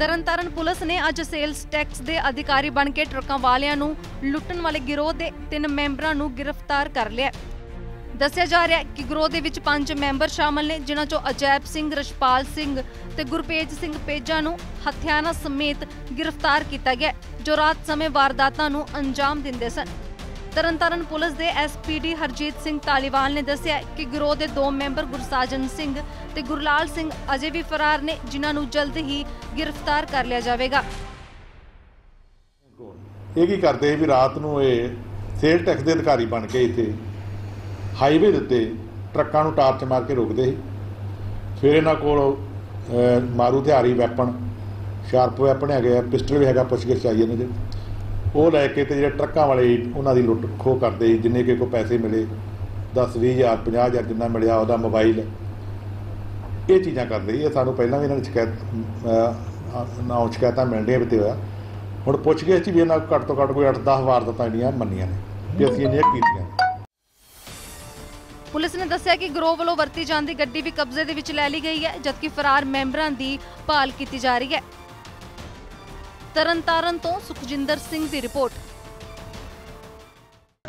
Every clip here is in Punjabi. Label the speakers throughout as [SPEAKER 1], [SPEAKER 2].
[SPEAKER 1] ਤਰਨਤਾਰਨ ਪੁਲਿਸ ਨੇ ਅੱਜ ਸੇਲਸ ਟੈਕਸ ਦੇ ਅਧਿਕਾਰੀ ਬਣ ਕੇ ਟਰੱਕਾਂ ਵਾਲਿਆਂ ਨੂੰ ਲੁੱਟਣ ਵਾਲੇ ਗਿਰੋਹ ਦੇ ਤਿੰਨ ਮੈਂਬਰਾਂ ਨੂੰ ਗ੍ਰਿਫਤਾਰ ਕਰ ਲਿਆ ਦੱਸਿਆ ਜਾ ਰਿਹਾ ਹੈ ਕਿ ਗਿਰੋਹ ਦੇ ਵਿੱਚ ਪੰਜ ਮੈਂਬਰ ਸ਼ਾਮਲ ਨੇ, ਜਿਨ੍ਹਾਂ ਚੋਂ ਅਜੈਬ ਸਿੰਘ, ਰਸ਼ਪਾਲ ਸਿੰਘ ਤੇ ਗੁਰਪੇਜ ਸਿੰਘ ਪੇਜਾ ਨੂੰ ਹਥਿਆਰਾਂ ਸਮੇਤ ਗ੍ਰਿਫਤਾਰ ਕੀਤਾ ਗਿਆ ਜੋ ਰਾਤ ਸਮੇਂ ਵਾਰਦਾਤਾਂ ਨੂੰ ਅੰਜਾਮ ਦਿੰਦੇ ਸਨ। ਤਰਨਤਾਰਨ ਪੁਲਿਸ ਦੇ ਐਸਪੀਡੀ ਹਰਜੀਤ ਸਿੰਘ ਤਾਲੀਵਾਲ ਨੇ ਦੱਸਿਆ ਕਿ ਗਿਰੋਹ ਦੇ ਦੋ ਮੈਂਬਰ ਗੁਰਸਾਜਨ ਸਿੰਘ ਤੇ ਗੁਰਲਾਲ ਸਿੰਘ ਅਜੇ ਵੀ ਫਰਾਰ ਨੇ, ਜਿਨ੍ਹਾਂ ਨੂੰ ਜਲਦ ਹੀ ਗ੍ਰਿਫਤਾਰ ਕਰ ਲਿਆ ਜਾਵੇਗਾ।
[SPEAKER 2] ਇਹ ਕੀ ਕਰਦੇ ਵੀ ਰਾਤ ਨੂੰ ਇਹ ਸੇਲ ਟੈਕਸ ਦੇ ਅਧਿਕਾਰੀ ਬਣ ਕੇ ਇੱਥੇ ਹਾਈਵੇ ਦੇ ਉੱਤੇ ਟਰੱਕਾਂ ਨੂੰ ਟਾਰਚ ਮਾਰ ਕੇ ਰੋਕਦੇ ਸੀ। ਫਿਰ ਇਹਨਾਂ ਕੋਲ ਮਾਰੂ ਹਥਿਆਰੀ ਵੈਪਨ ਸ਼ਾਰਪ ਵੈਪਨ ਹੈਗੇ ਆ ਪਿਸਟਲ ਵੀ ਹੈਗਾ, ਪੁੱਛਗਿੱਛ ਚਾਹੀਏ ਨੇ ਜੇ ਉਹ ਲੈ ਕੇ ਤੇ ਜਿਹੜੇ ਟਰੱਕਾਂ ਵਾਲੇ ਉਹਨਾਂ ਦੀ ਲੁੱਟ ਖੋਹ ਕਰਦੇ ਜਿੰਨੇ ਕਿ ਕੋ ਪੈਸੇ ਮਿਲੇ 10 20000 50000 ਜਿੰਨਾ ਮਿਲਿਆ ਉਹਦਾ ਮੋਬਾਈਲ। ਇਹ ਚੀਜ਼ਾਂ ਕਰਦੇ ਇਹ ਸਾਨੂੰ ਪਹਿਲਾਂ ਵੀ ਇਹਨਾਂ ਨੇ ਸ਼ਿਕਾਇਤ ਨਾ ਸ਼ਿਕਾਇਤਾਂ ਮਿਲਦੀਆਂ ਵੀ ਤੇ ਹੋਇਆ। ਹੁਣ ਪੁੱਛ ਗਏ ਸੀ ਵੀ ਇਹਨਾਂ ਘੱਟ ਤੋਂ ਘੱਟ ਕੋਈ 8-10 ਵਾਰ ਤਾਂ ਇੰਨੀਆਂ ਮੰਨੀਆਂ ਨੇ ਵੀ ਅਸੀਂ ਇੰਨੀਆਂ ਕੀਤੀਆਂ
[SPEAKER 1] ਪੁਲਿਸ ਨੇ ਦੱਸਿਆ ਕਿ ਗਰੋਹ ਵੱਲੋਂ ਵਰਤੀ ਜਾਂਦੀ ਗੱਡੀ ਵੀ ਕਬਜ਼ੇ ਦੇ ਵਿੱਚ ਲੈ ਲਈ ਗਈ ਹੈ, ਜਦਕਿ ਫਰਾਰ ਮੈਂਬਰਾਂ ਦੀ ਭਾਲ ਕੀਤੀ ਜਾ ਰਹੀ ਹੈ। तरनतारन तो सुखजिंदर सिंह की report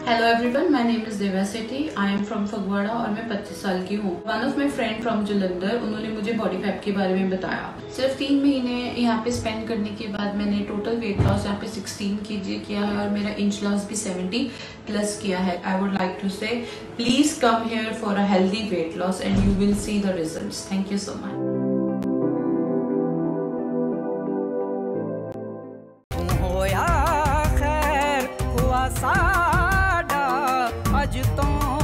[SPEAKER 3] hello everyone my name is Deva Sethi I am from Phagwara और मैं 25 साल की हूँ। One of my friend from Jalandhar उन्होंने मुझे बॉडी फैप के बारे में बताया। सिर्फ़ तीन महीने यहाँ पे स्पेंड करने के बाद मैंने टोटल वेट लॉस यहाँ पे 16 के किया है और मेरा इंच लॉस भी 70 प्लस किया है। I would like to say please come here for a healthy weight loss and you will see the result thank you so much
[SPEAKER 4] You don't.